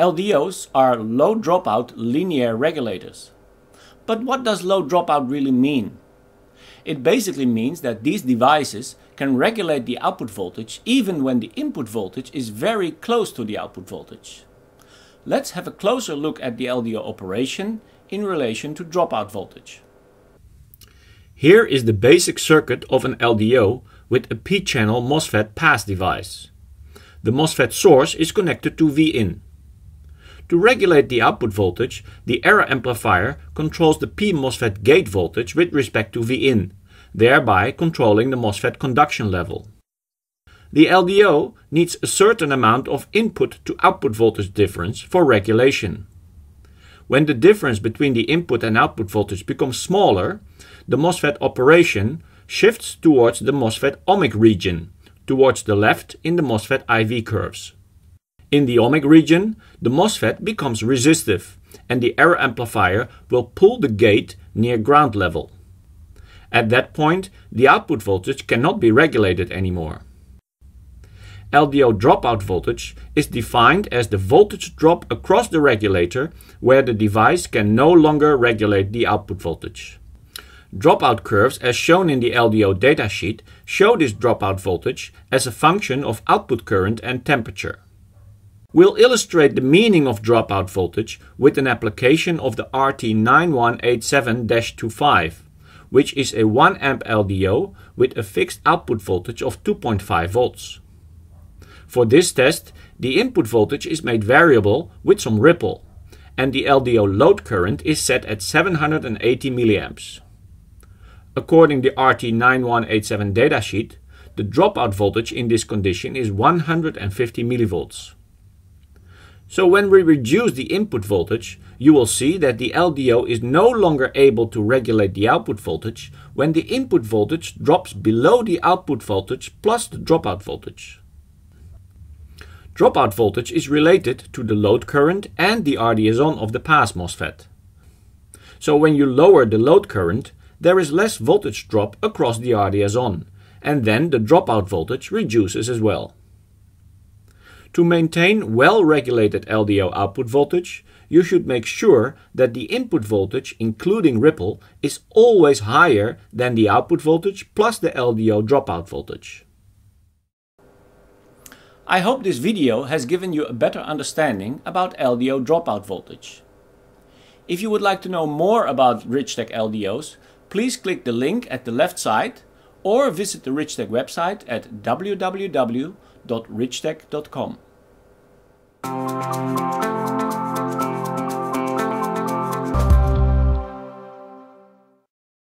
LDOs are low dropout linear regulators. But what does low dropout really mean? It basically means that these devices can regulate the output voltage even when the input voltage is very close to the output voltage. Let's have a closer look at the LDO operation in relation to dropout voltage. Here is the basic circuit of an LDO with a p-channel MOSFET pass device. The MOSFET source is connected to Vin. To regulate the output voltage, the error amplifier controls the P-MOSFET gate voltage with respect to Vin, thereby controlling the MOSFET conduction level. The LDO needs a certain amount of input to output voltage difference for regulation. When the difference between the input and output voltage becomes smaller, the MOSFET operation shifts towards the MOSFET ohmic region, towards the left in the MOSFET IV curves. In the ohmic region, the MOSFET becomes resistive and the error amplifier will pull the gate near ground level. At that point, the output voltage cannot be regulated anymore. LDO dropout voltage is defined as the voltage drop across the regulator where the device can no longer regulate the output voltage. Dropout curves as shown in the LDO datasheet show this dropout voltage as a function of output current and temperature. We'll illustrate the meaning of dropout voltage with an application of the RT9187-25, which is a 1 amp LDO with a fixed output voltage of 2.5 volts. For this test, the input voltage is made variable with some ripple, and the LDO load current is set at 780 mA. According to the RT9187 datasheet, the dropout voltage in this condition is 150 mV. So when we reduce the input voltage, you will see that the LDO is no longer able to regulate the output voltage when the input voltage drops below the output voltage plus the dropout voltage. Dropout voltage is related to the load current and the RDS-on of the pass MOSFET. So when you lower the load current, there is less voltage drop across the RDS-on, and then the dropout voltage reduces as well. To maintain well-regulated LDO output voltage, you should make sure that the input voltage, including ripple, is always higher than the output voltage plus the LDO dropout voltage. I hope this video has given you a better understanding about LDO dropout voltage. If you would like to know more about Richtek LDOs, please click the link at the left side or visit the Richtek website at www www.richtek.com.